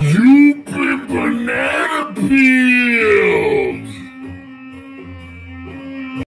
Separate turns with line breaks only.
You been banana peel.